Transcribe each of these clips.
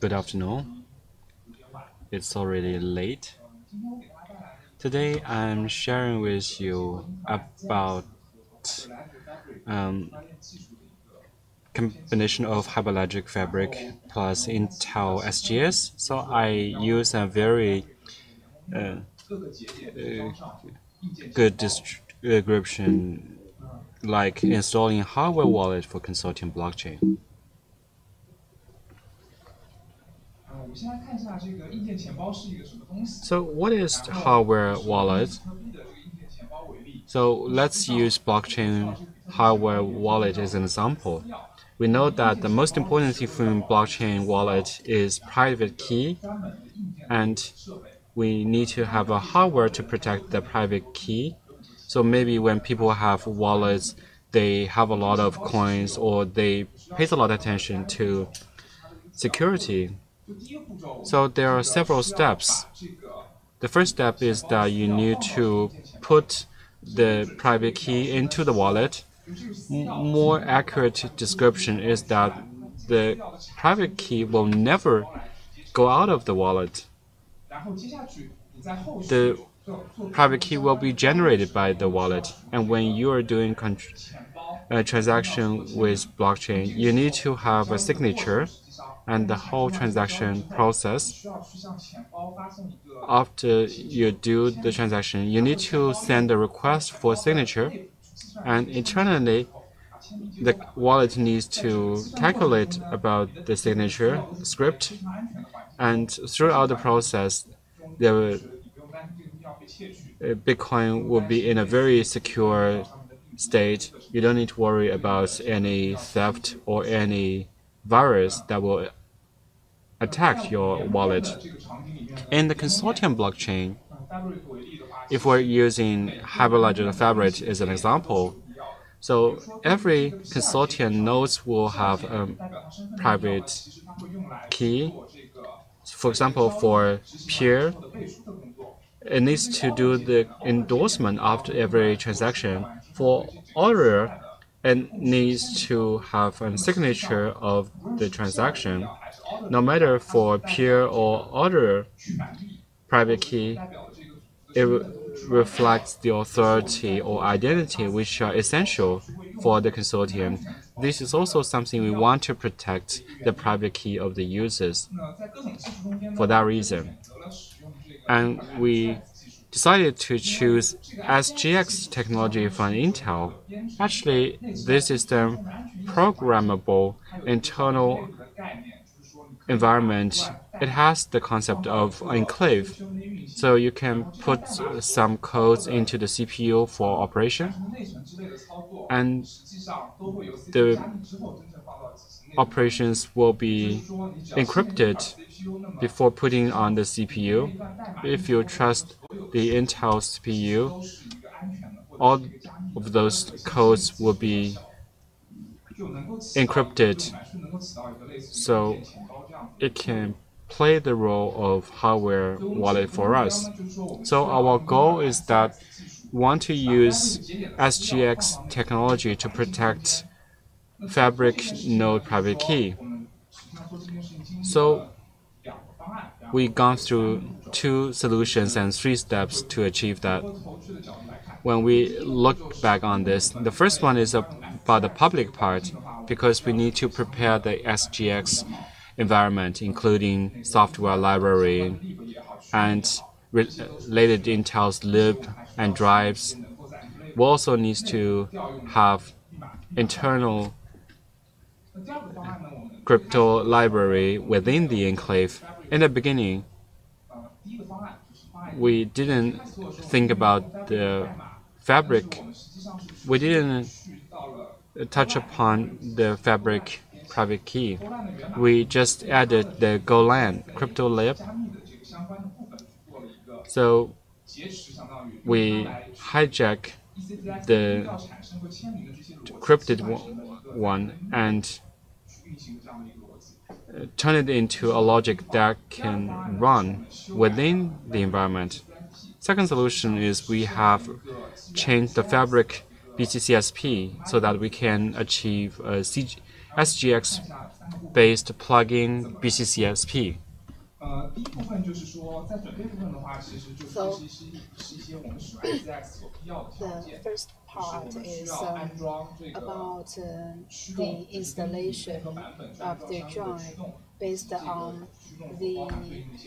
Good afternoon. It's already late. Today I'm sharing with you about um, combination of Hyperledger Fabric plus Intel SGX. So I use a very uh, uh, good description like installing hardware wallet for consortium blockchain. So what is hardware wallet? So let's use blockchain hardware wallet as an example. We know that the most important thing from blockchain wallet is private key, and we need to have a hardware to protect the private key. So maybe when people have wallets, they have a lot of coins or they pays a lot of attention to security. So there are several steps. The first step is that you need to put the private key into the wallet. More accurate description is that the private key will never go out of the wallet. The private key will be generated by the wallet, and when you are doing a transaction with blockchain, you need to have a signature and the whole transaction process. After you do the transaction, you need to send a request for signature, and internally, the wallet needs to calculate about the signature script, and throughout the process, the Bitcoin will be in a very secure state. You don't need to worry about any theft or any virus that will attack your wallet. In the consortium blockchain, if we're using Hyperledger Fabric as an example, so every consortium nodes will have a private key. For example, for peer, it needs to do the endorsement after every transaction. For order, it needs to have a signature of the transaction no matter for peer or other private key, it reflects the authority or identity which are essential for the consortium. This is also something we want to protect the private key of the users for that reason. And we decided to choose SGX technology from Intel. Actually, this is the programmable internal environment, it has the concept of enclave. So you can put some codes into the CPU for operation, and the operations will be encrypted before putting on the CPU. If you trust the Intel CPU, all of those codes will be encrypted. So it can play the role of hardware wallet for us. So our goal is that we want to use SGX technology to protect Fabric node private key. So we've gone through two solutions and three steps to achieve that. When we look back on this, the first one is about the public part because we need to prepare the SGX environment, including software library and related Intel's lib and drives. We also need to have internal crypto library within the enclave. In the beginning, we didn't think about the fabric. We didn't touch upon the fabric private key. We just added the Golang crypto lib. So we hijack the encrypted one and uh, turn it into a logic that can run within the environment. Second solution is we have changed the fabric BCCSP so that we can achieve a SGX-based plugin BCCSP. So, the first part is um, about uh, the installation of the drive based on the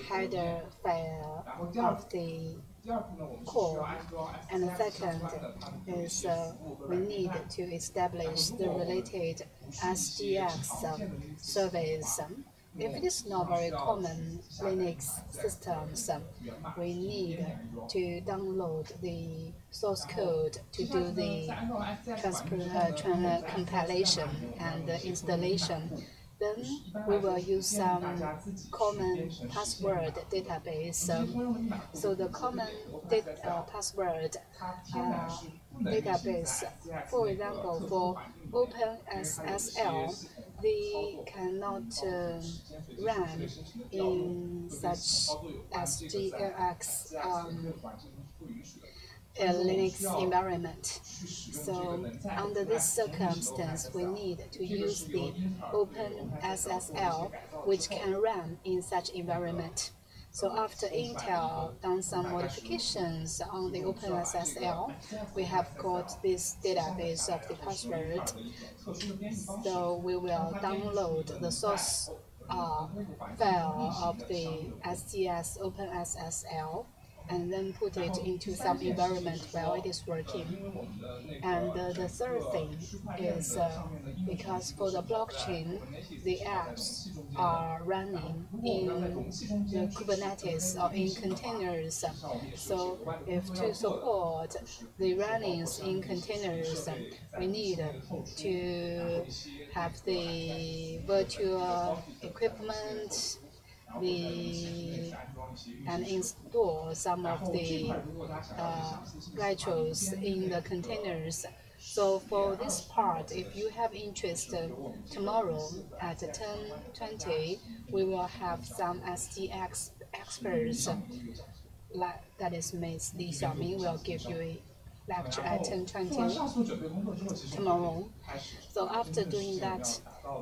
header file of the core. And the second is uh, we need to establish the related SGX um, service. If it is not very common Linux systems, we need to download the source code to do the uh, compilation and installation. Then we will use some common password database. so the common uh, password uh, database, for example, for OpenSSL, they cannot uh, run in such SGX um, Linux environment. So under this circumstance, we need to use the OpenSSL, which can run in such environment. So after Intel done some modifications on the OpenSSL, we have got this database of the password. So we will download the source uh, file of the SGX OpenSSL and then put it into some environment while it is working. And uh, the third thing is uh, because for the blockchain, the apps are running in the Kubernetes or in containers. So if to support the runnings in containers, we need to have the virtual equipment the and install some of the uh, in the containers. So for this part, if you have interest, uh, tomorrow at 10:20, we will have some SGX experts. Like, that is Ms. Li Xiaoming will give you a lecture at 10:20 tomorrow. So after doing that,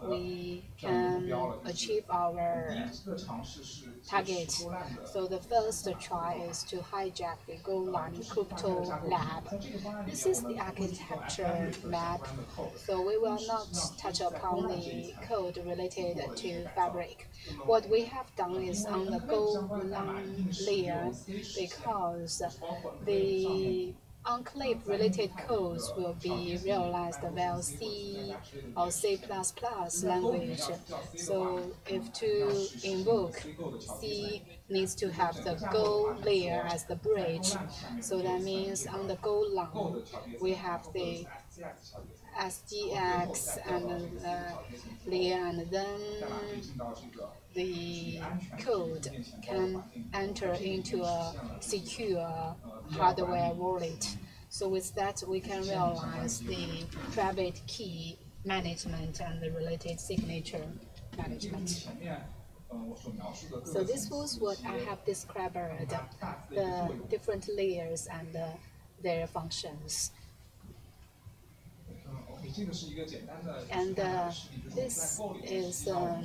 we can achieve our target. So the first try is to hijack the Golang Crypto Lab. This is the architecture map. So we will not touch upon the code related to Fabric. What we have done is on the Golang layer because the enclave related codes will be realized via C or C++ language. So if to invoke C needs to have the Go layer as the bridge. So that means on the Golang we have the SGX and uh, and then the code can enter into a secure hardware wallet. So with that, we can realize the private key management and the related signature management. So this was what I have described, the different layers and uh, their functions. And uh, this is um,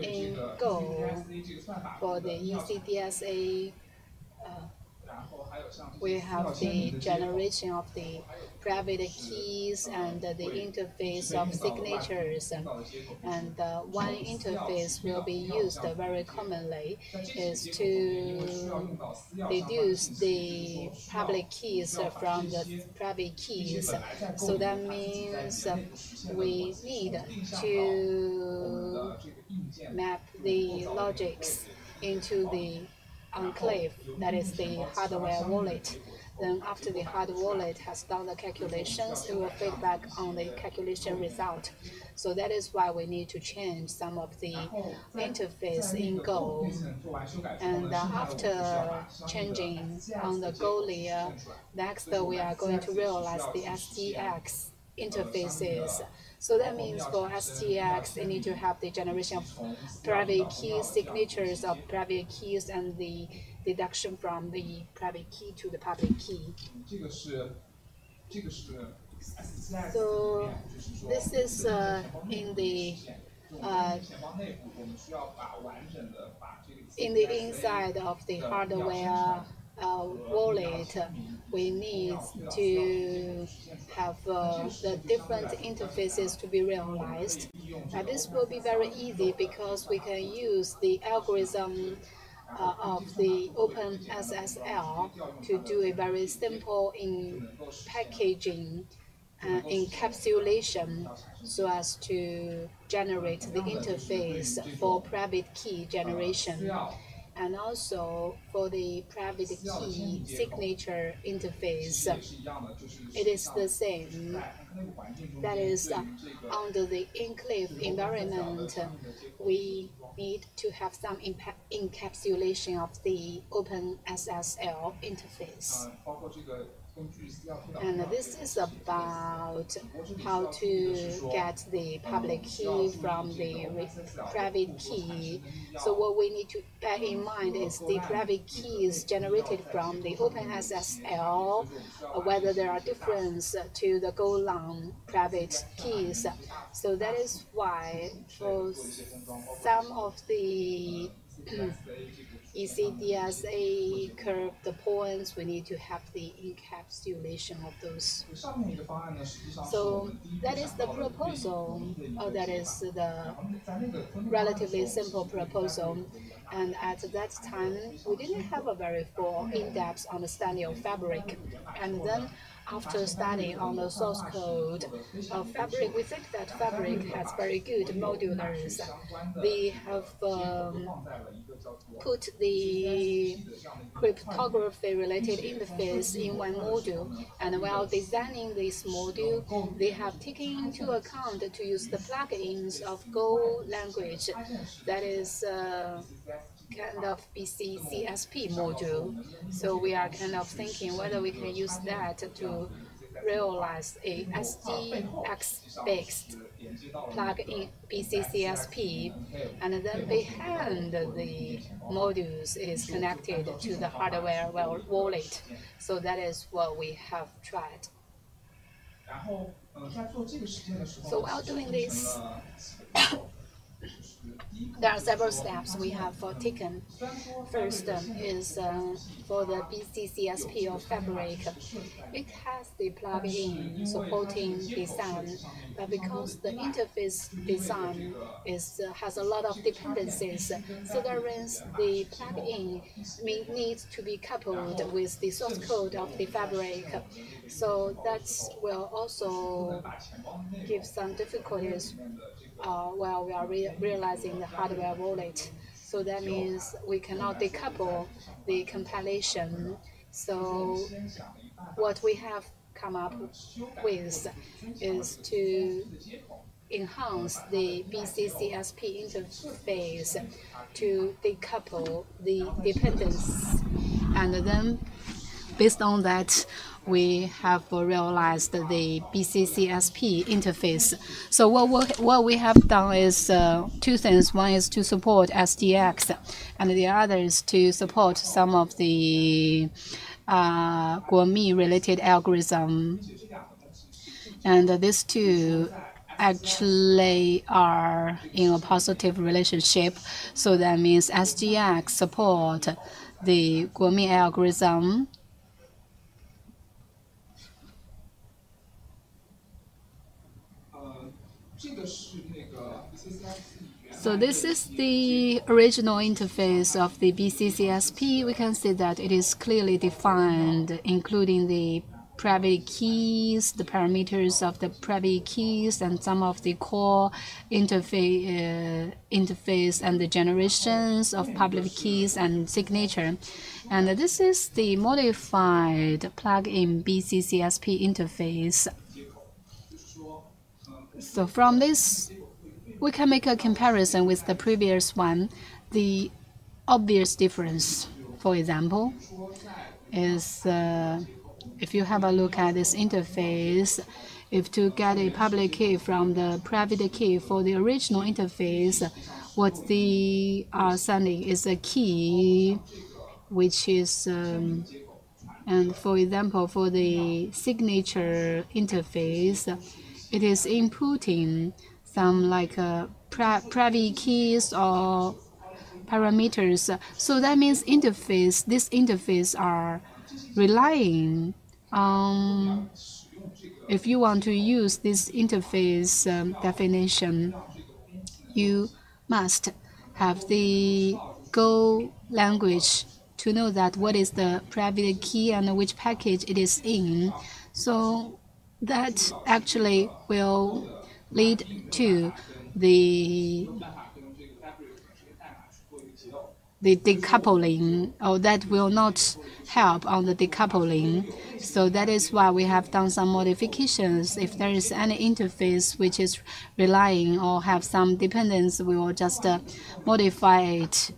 in Go for the ECDSA uh, we have the generation of the private keys and the interface of signatures. And uh, one interface will be used very commonly is to deduce the public keys from the private keys. So that means we need to map the logics into the enclave, that is the hardware wallet. Then after the hardware wallet has done the calculations, it will feedback on the calculation result. So that is why we need to change some of the interface in Go. And after changing on the Go layer, next we are going to realize the SGX interfaces. So that means for SGX, they need to have the generation of private keys, signatures of private keys and the deduction from the private key to the public key. So this is uh, in the uh, in the inside of the hardware wallet, we need to have uh, the different interfaces to be realized. And this will be very easy because we can use the algorithm uh, of the OpenSSL to do a very simple in packaging uh, encapsulation so as to generate the interface for private key generation and also for the private key signature interface, it is the same. That is, uh, under the enclave environment, we need to have some encapsulation of the open SSL interface. And this is about how to get the public key from the private key. So what we need to bear in mind is the private keys generated from the OpenSSL, whether there are difference to the Golang private keys. So that is why for some of the ECDSA curve the points, we need to have the encapsulation of those. So that is the proposal, or that is the relatively simple proposal. And at that time, we didn't have a very full in-depth understanding of fabric. And then after studying on the source code of Fabric, we think that Fabric has very good modulars. They have um, put the cryptography related interface in one module, and while designing this module, they have taken into account to use the plugins of Go language that is uh, kind of BCCSP module. So we are kind of thinking whether we can use that to realize a SGX-based plug-in BCCSP, and then behind the modules is connected to the hardware wallet. So that is what we have tried. So while doing this, there are several steps we have uh, taken. First um, is uh, for the BCCSP of Fabric. It has the plug-in supporting design, but because the interface design is uh, has a lot of dependencies, so that means the plugin needs to be coupled with the source code of the Fabric. So that will also give some difficulties uh, while we are re realizing the hardware wallet. So that means we cannot decouple the compilation. So what we have come up with is to enhance the BCCSP interface to decouple the dependence. And then based on that, we have realized the BCCSP interface. So what we, what we have done is uh, two things. One is to support SGX, and the other is to support some of the uh, related algorithm. And these two actually are in a positive relationship. So that means SGX support the Guomi algorithm So this is the original interface of the BCCSP. We can see that it is clearly defined, including the private keys, the parameters of the private keys, and some of the core interface, uh, interface and the generations of public keys and signature. And this is the modified plug-in BCCSP interface. So from this we can make a comparison with the previous one. The obvious difference, for example, is uh, if you have a look at this interface, if to get a public key from the private key for the original interface, what they are sending is a key which is um, And for example, for the signature interface, it is inputting some like uh, private keys or parameters. So that means interface, this interface are relying on if you want to use this interface um, definition, you must have the Go language to know that what is the private key and which package it is in. So that actually will lead to the the decoupling or that will not help on the decoupling. So that is why we have done some modifications. If there is any interface which is relying or have some dependence, we will just uh, modify it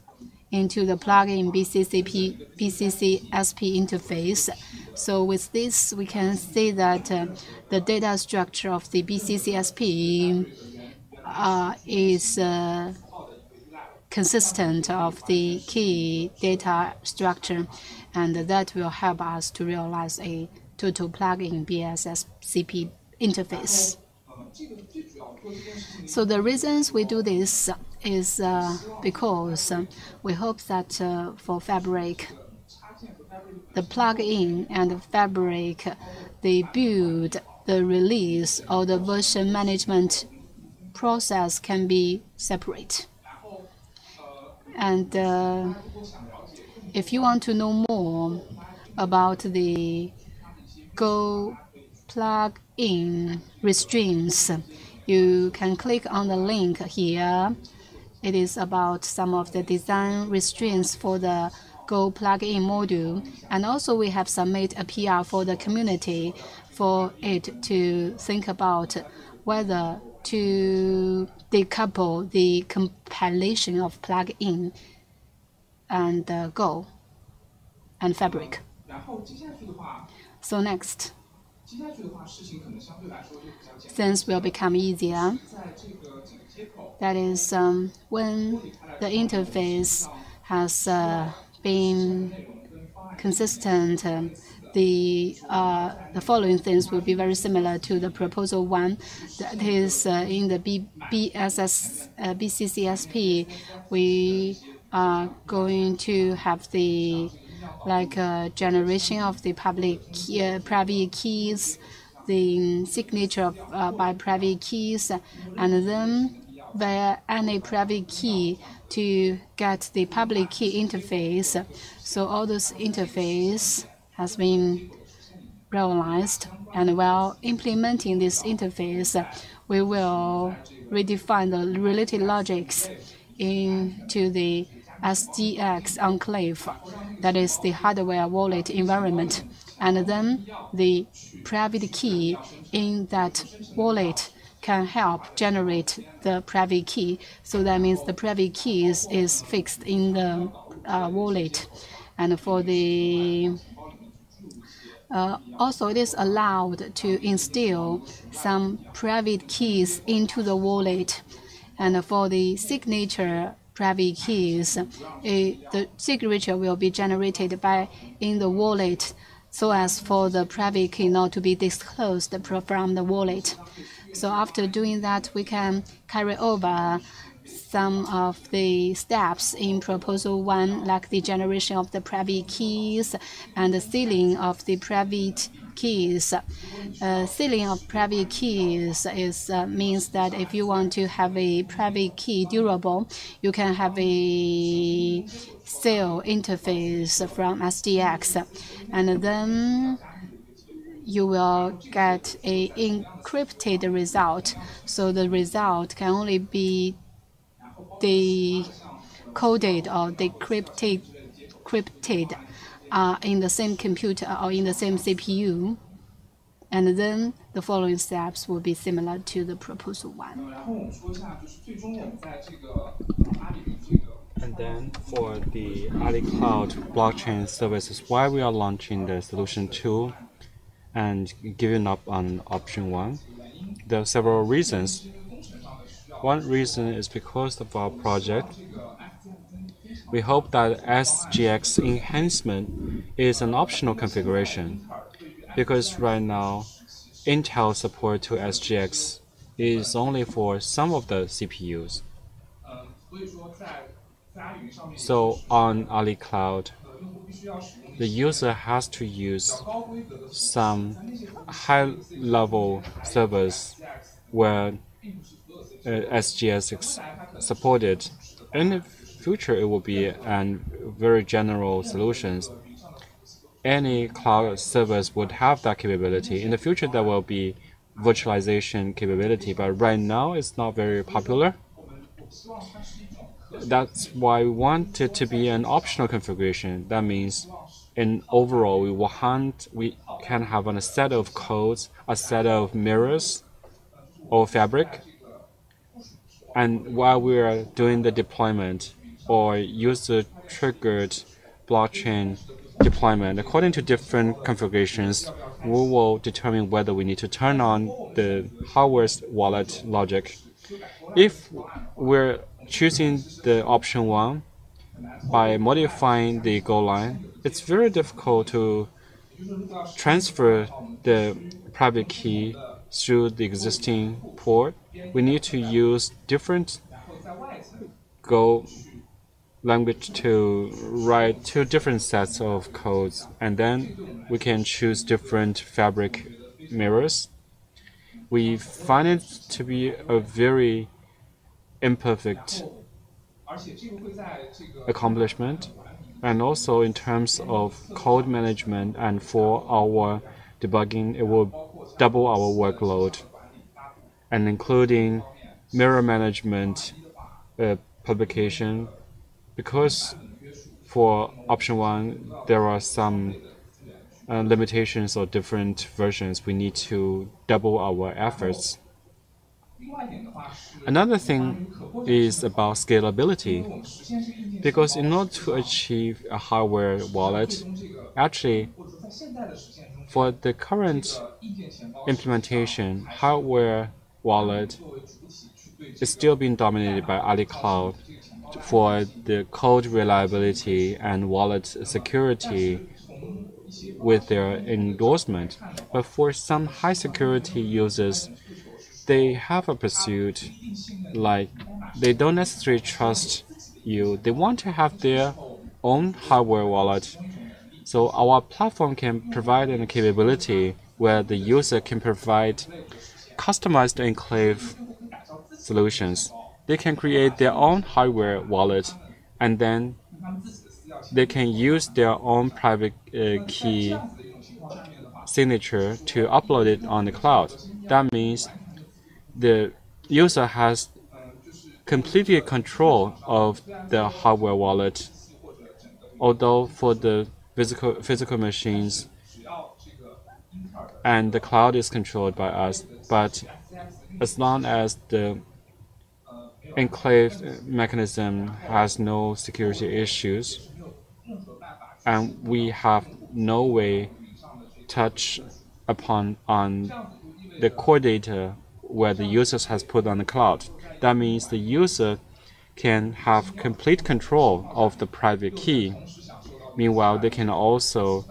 into the plugin BCCP, BCCSP interface. So with this, we can see that uh, the data structure of the BCCSP uh, is uh, consistent of the key data structure, and that will help us to realize a total plugin BSSCP interface. So the reasons we do this is uh, because we hope that uh, for Fabric, the plugin and Fabric, the build, the release, or the version management process can be separate. And uh, if you want to know more about the Go plug-in restraints, you can click on the link here. It is about some of the design restraints for the Go plugin module. And also we have submitted a PR for the community for it to think about whether to decouple the compilation of plugin and uh, Go and Fabric. So next, things will become easier. That is um, when the interface has uh, been consistent. Um, the uh, the following things will be very similar to the proposal one. That is uh, in the B, BSS uh, BCCSP, we are going to have the like generation of the public uh, private keys, the signature of, uh, by private keys, and then via any private key to get the public key interface. So all those interface has been realized, and while implementing this interface, we will redefine the related logics into the SGX enclave, that is the hardware wallet environment, and then the private key in that wallet can help generate the private key. So that means the private key is, is fixed in the uh, wallet. And for the uh, also, it is allowed to instill some private keys into the wallet. And for the signature private keys, the signature will be generated by in the wallet so as for the private key not to be disclosed from the wallet. So after doing that, we can carry over some of the steps in proposal one, like the generation of the private keys and the sealing of the private keys. Uh, sealing of private keys is uh, means that if you want to have a private key durable, you can have a seal interface from SGX, and then you will get a encrypted result. So the result can only be decoded or decrypted crypted uh, in the same computer or in the same CPU. And then the following steps will be similar to the proposal one. And then for the Ali Cloud blockchain services, why we are launching the solution two and giving up on option one? There are several reasons one reason is because of our project. We hope that SGX enhancement is an optional configuration because right now Intel support to SGX is only for some of the CPUs. So on Ali Cloud, the user has to use some high-level servers where uh, SGX is supported. In the future, it will be an very general solutions. Any cloud service would have that capability. In the future, there will be virtualization capability, but right now it's not very popular. That's why we want it to be an optional configuration. That means in overall, we will want we can have a set of codes, a set of mirrors or fabric. And while we are doing the deployment or user triggered blockchain deployment, according to different configurations, we will determine whether we need to turn on the hardware's wallet logic. If we're choosing the option one by modifying the Golang, it's very difficult to transfer the private key through the existing port. We need to use different Go language to write two different sets of codes and then we can choose different fabric mirrors. We find it to be a very imperfect accomplishment and also in terms of code management and for our debugging it will double our workload and including mirror management uh, publication because for option one, there are some uh, limitations or different versions, we need to double our efforts. Another thing is about scalability. Because in order to achieve a hardware wallet, actually, for the current implementation, hardware wallet is still being dominated by Ali For the code reliability and wallet security with their endorsement. But for some high security users, they have a pursuit like they don't necessarily trust you. They want to have their own hardware wallet. So our platform can provide a capability where the user can provide customized enclave solutions they can create their own hardware wallet and then they can use their own private uh, key signature to upload it on the cloud. That means the user has completely control of the hardware wallet. Although for the physical physical machines and the cloud is controlled by us, but as long as the enclave mechanism has no security issues, and we have no way touch upon on the core data where the user has put on the cloud. That means the user can have complete control of the private key. Meanwhile, they can also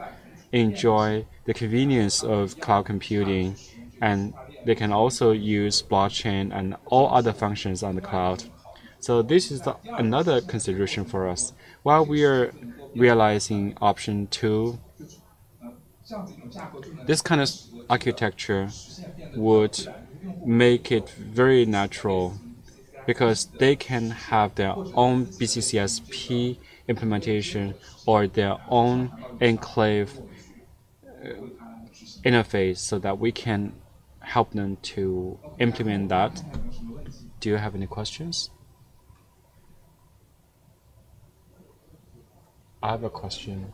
enjoy the convenience of cloud computing and they can also use blockchain and all other functions on the cloud. So this is the, another consideration for us. While we are realizing option two, this kind of architecture would make it very natural because they can have their own BCCSP implementation or their own enclave uh, interface so that we can help them to implement that. Do you have any questions? I have a question.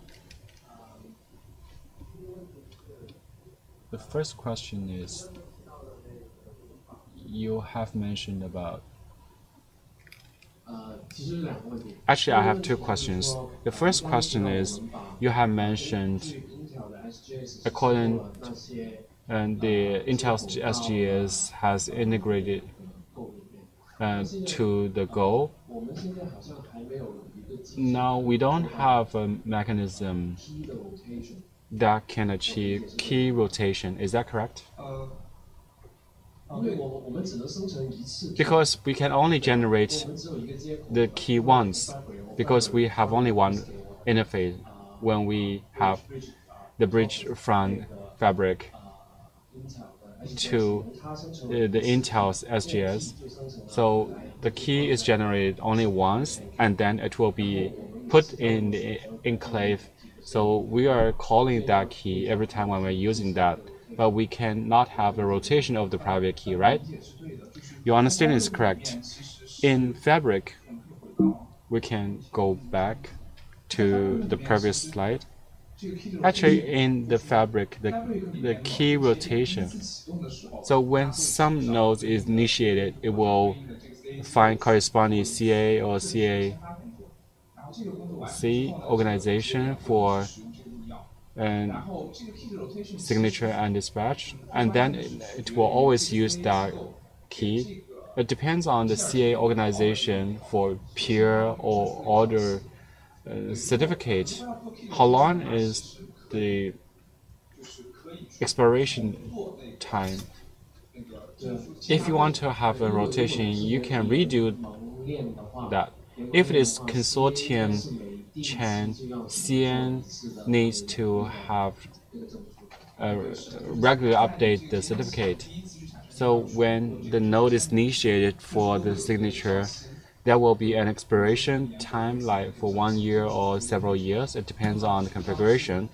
The first question is you have mentioned about Actually, I have two questions. The first question is you have mentioned according and the Intel SGX has integrated uh, to the goal. Now we don't have a mechanism that can achieve key rotation. Is that correct? Because we can only generate the key once, because we have only one interface when we have the bridge front fabric to uh, the, the Intel's SGX. So the key is generated only once, and then it will be put in the enclave. So we are calling that key every time when we're using that, but we cannot have a rotation of the private key, right? Your understanding is correct. In Fabric, we can go back to the previous slide. Actually, in the fabric, the, the key rotation. So when some node is initiated, it will find corresponding CA or CA C organization for and signature and dispatch, and then it will always use that key. It depends on the CA organization for peer or order Uh, certificate. How long is the expiration time? If you want to have a rotation, you can redo that. If it is consortium chain, CN needs to have a regular update the certificate. So when the node is initiated for the signature, there will be an expiration time like for one year or several years. It depends on the configuration.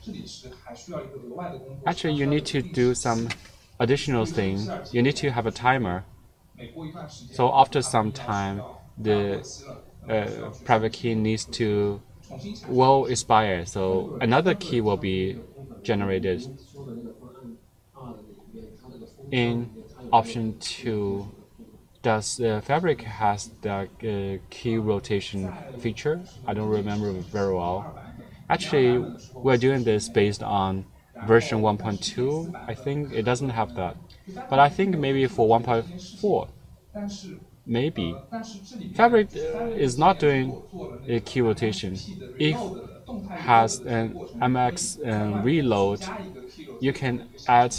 Actually, you need to do some additional thing. You need to have a timer. So after some time, the uh, private key needs to will expire. So another key will be generated. In option two, does the fabric has the uh, key rotation feature? I don't remember very well. Actually, we're doing this based on version 1.2. I think it doesn't have that. But I think maybe for 1.4, maybe. Fabric is not doing a key rotation. If has an MX uh, reload, you can add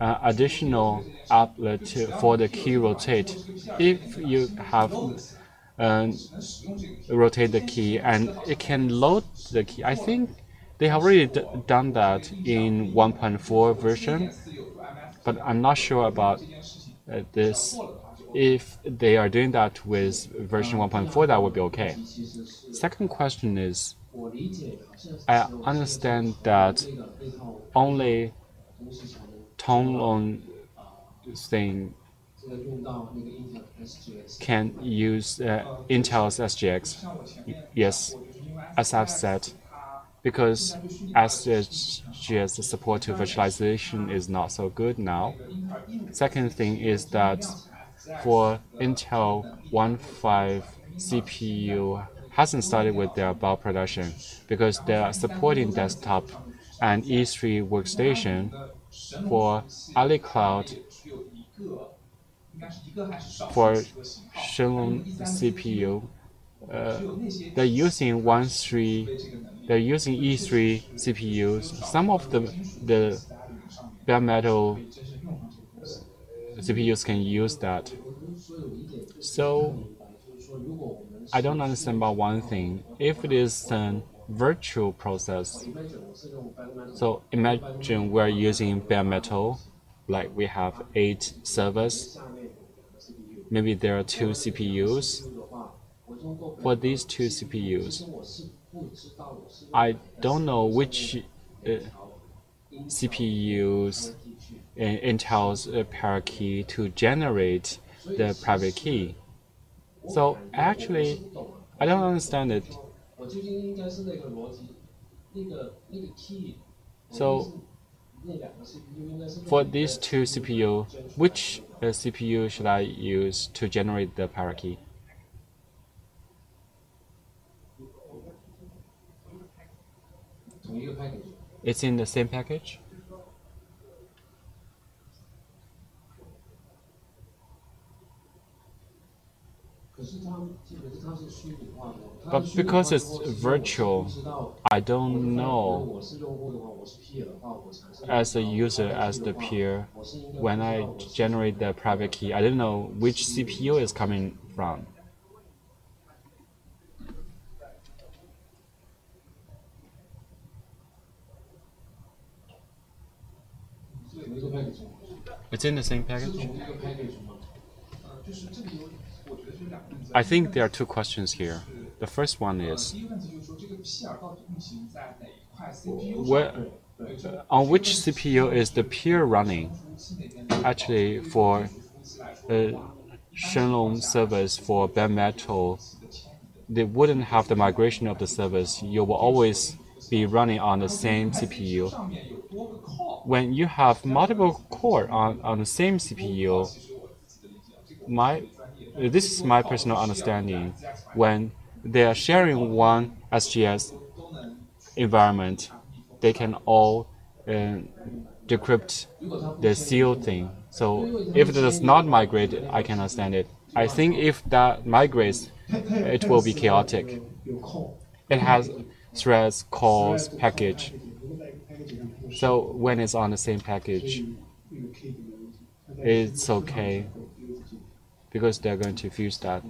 uh, additional outlet for the key rotate. If you have uh, rotate the key and it can load the key, I think they have already done that in 1.4 version, but I'm not sure about uh, this. If they are doing that with version 1.4, that would be okay. Second question is, I understand that only tone thing can use uh, Intel's SGX. Yes, as I've said, because SGX support to virtualization is not so good now. Second thing is that for Intel 1.5 CPU hasn't started with their bulk production because they are supporting desktop and E3 workstation for Ali Cloud for Shenlong CPU. Uh, they're using one three, they're using E3 CPUs. Some of the the bare metal CPUs can use that. So I don't understand about one thing. If it is an virtual process. So imagine we're using bare metal, like we have eight servers. Maybe there are two CPUs. For these two CPUs, I don't know which uh, CPUs in Intel's uh, key to generate the private key. So actually, I don't understand it. So for these two CPU, which uh, CPU should I use to generate the key? It's in the same package? But because it's virtual, I don't know as a user, as the peer, when I generate the private key, I don't know which CPU is coming from. It's in the same package? I think there are two questions here. The first one is where, on which CPU is the peer running? Actually, for uh, Shenlong service for bare metal, they wouldn't have the migration of the service. You will always be running on the same CPU. When you have multiple core on, on the same CPU, my this is my personal understanding. When they are sharing one SGX environment, they can all uh, decrypt the seal thing. So if it does not migrate, I can understand it. I think if that migrates, it will be chaotic. It has threads, calls, package. So when it's on the same package, it's okay because they're going to fuse that.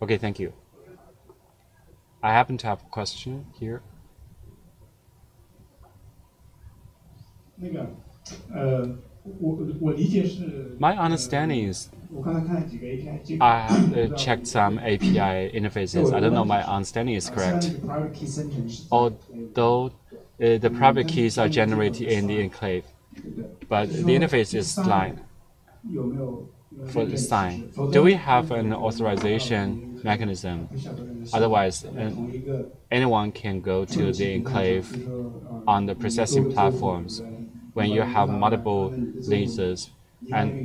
Okay, thank you. I happen to have a question here. 那个，呃，我我理解是。 My understanding is 我刚才看了几个 API 接口。 I have uh, checked some API interfaces. I don't know my understanding is 虽然 correct. 那个 private key 生成是在 Although uh, the private keys are generated in the enclave, but the interface is line 有没有 for the sign. Do we have an authorization mechanism? Otherwise, uh, anyone can go to the enclave on the processing platforms when you have multiple leases and,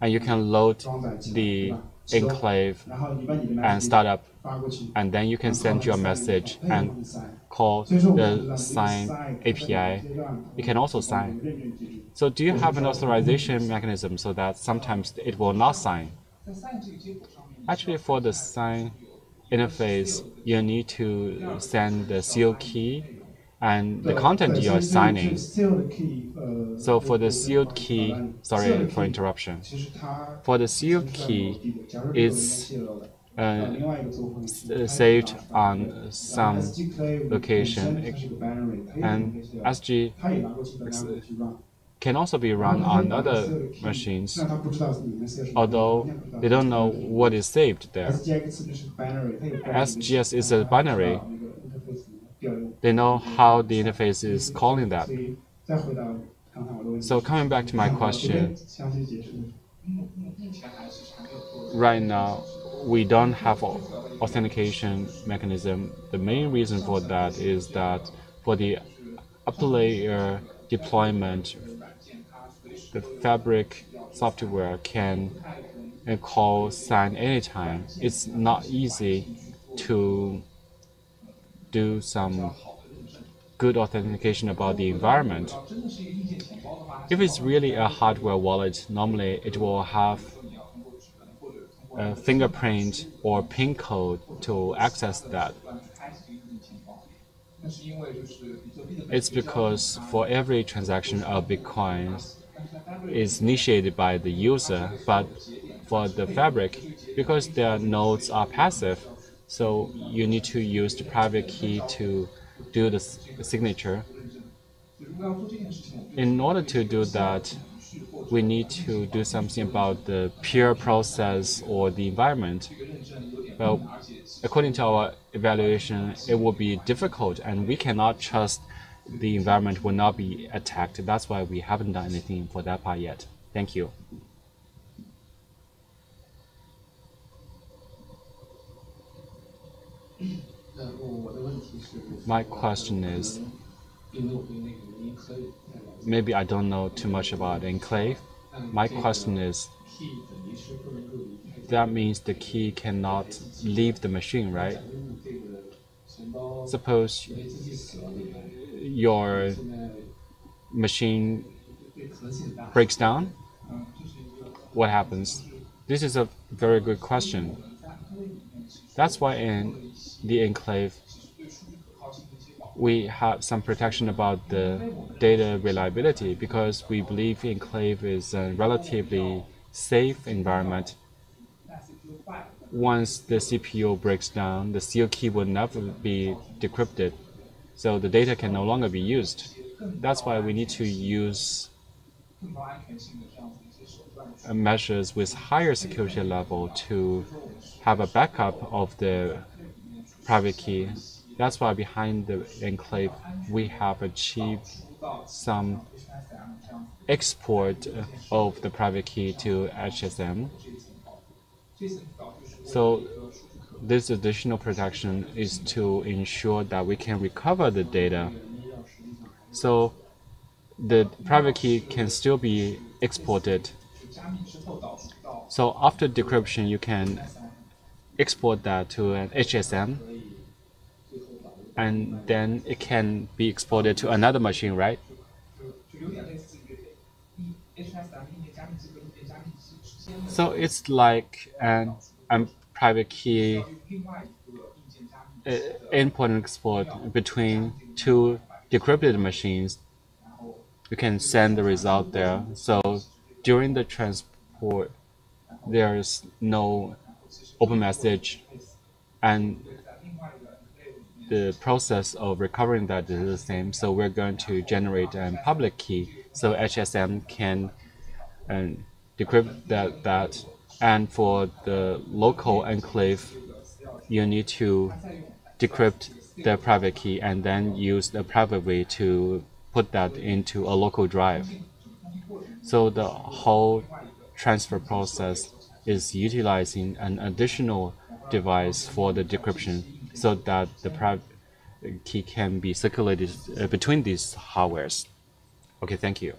and you can load the enclave and start up and then you can send your message and call the sign API. You can also sign. So do you have an authorization mechanism so that sometimes it will not sign? Actually, for the sign interface, you need to send the seal key and the content you are signing. So for the sealed key, sorry for interruption. For the sealed key, it's uh, saved on some location. And SG can also be run on other machines, although they don't know what is saved there. SGX is a binary. They know how the interface is calling that. So coming back to my question, right now we don't have authentication mechanism. The main reason for that is that for the upper layer deployment, the Fabric software can uh, call sign anytime. It's not easy to do some good authentication about the environment. If it's really a hardware wallet, normally it will have a fingerprint or PIN code to access that. It's because for every transaction of Bitcoin is initiated by the user, but for the fabric, because their nodes are passive, so you need to use the private key to do the signature. In order to do that, we need to do something about the peer process or the environment. Well, according to our evaluation, it will be difficult, and we cannot trust the environment will not be attacked. That's why we haven't done anything for that part yet. Thank you. My question is maybe I don't know too much about enclave. My question is, that means the key cannot leave the machine, right? Suppose your machine breaks down, what happens? This is a very good question. That's why in the enclave, we have some protection about the data reliability because we believe enclave is a relatively safe environment. Once the CPU breaks down, the seal key will never be decrypted, so the data can no longer be used. That's why we need to use measures with higher security level to have a backup of the private key. That's why behind the enclave we have achieved some export of the private key to HSM. So this additional protection is to ensure that we can recover the data. So the private key can still be exported. So after decryption, you can export that to an HSM, and then it can be exported to another machine, right? So it's like an, a private key uh, import and export between two decrypted machines you can send the result there. So during the transport, there's no open message, and the process of recovering that is the same. So we're going to generate a public key so HSM can um, decrypt that, that. And for the local enclave, you need to decrypt the private key and then use the private way to put that into a local drive. So the whole transfer process is utilizing an additional device for the decryption so that the private key can be circulated uh, between these hardwares. Okay, thank you.